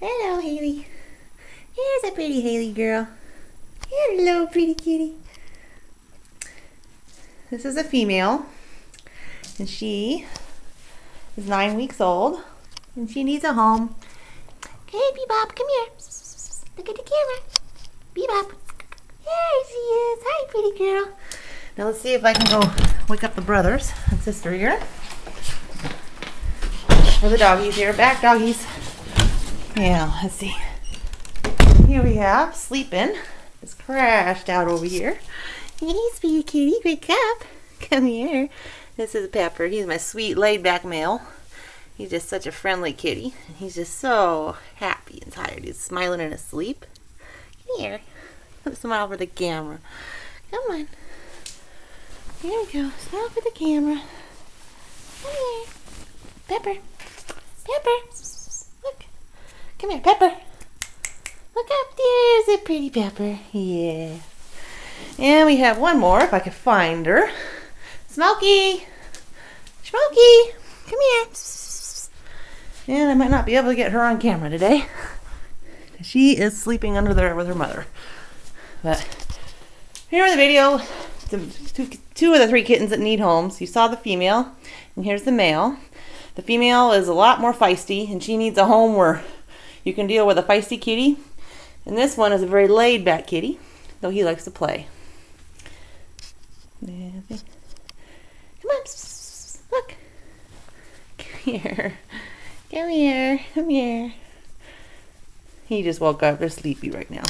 Hello, Haley. Here's a pretty Haley girl. Hello, pretty kitty. This is a female, and she is nine weeks old, and she needs a home. Okay, Bebop, come here. Look at the camera. Bebop. There she is. Hi, pretty girl. Now let's see if I can go wake up the brothers and sister here. For the doggies here. Back, doggies. Yeah, let's see. Here we have sleeping. It's crashed out over here. Hey, sweet kitty, wake up. Come here. This is Pepper. He's my sweet laid back male. He's just such a friendly kitty. He's just so happy and tired. He's smiling in his sleep. Come here. Smile for the camera. Come on. Here we go. Smile for the camera. Come here. Pepper. Pepper. Come here, Pepper. Look up. There's a pretty Pepper. Yeah. And we have one more, if I could find her. Smokey! Smokey! Come here. And I might not be able to get her on camera today. She is sleeping under there with her mother. But here in the video, two, two of the three kittens that need homes. You saw the female, and here's the male. The female is a lot more feisty, and she needs a home where you can deal with a feisty kitty. And this one is a very laid back kitty, though he likes to play. Come on, look. Come here. Come here. Come here. He just woke up. They're sleepy right now.